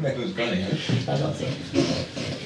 That was? I don't think.